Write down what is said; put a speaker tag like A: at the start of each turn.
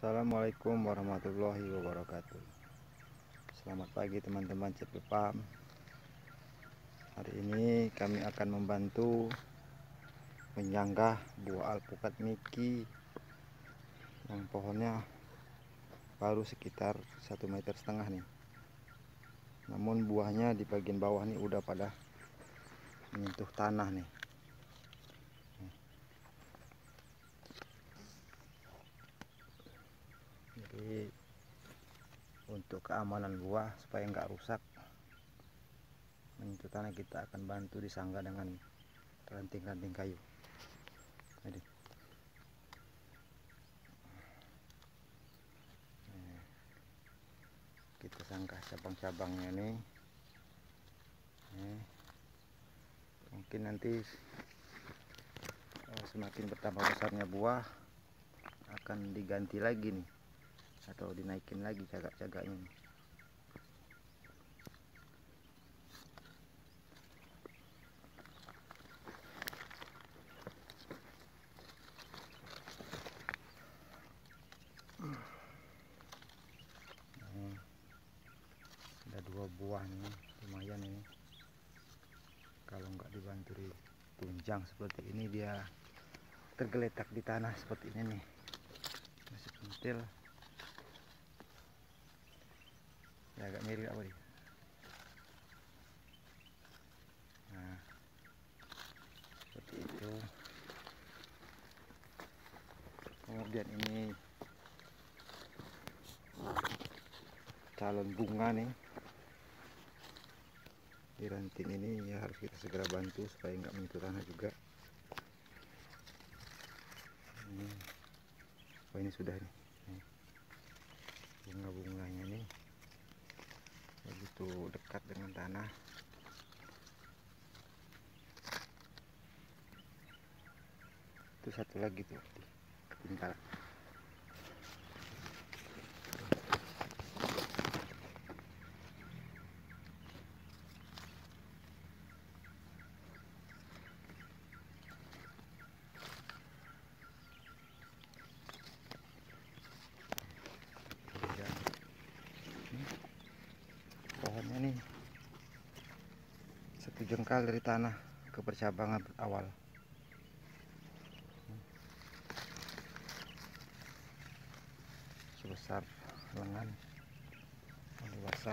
A: Assalamualaikum warahmatullahi wabarakatuh. Selamat pagi teman-teman Cepepam Hari ini kami akan membantu Menyanggah buah alpukat Miki Yang pohonnya baru sekitar satu meter setengah nih. Namun buahnya di bagian bawah nih udah pada menyentuh tanah nih jadi untuk keamanan buah supaya nggak rusak menyentuh tanah kita akan bantu disangga dengan ranting-ranting kayu. Jadi kita sangka cabang-cabangnya nih mungkin nanti eh, semakin bertambah besarnya buah akan diganti lagi nih atau dinaikin lagi cagak-cagaknya. Nih. ada dua buah nih lumayan ini. Kalau nggak dibantu tunjang seperti ini dia tergeletak di tanah seperti ini nih. Masih pentil ya agak mirip apa nih nah. Seperti itu. Kemudian ini calon bunga nih. Di ranting ini ya harus kita segera bantu supaya nggak menyentuh tanah juga. Ini. Oh ini sudah nih dekat dengan tanah. Itu satu lagi tuh ketinggalan pohonnya nih satu jengkal dari tanah ke percabangan awal. Sebesar lengan dewasa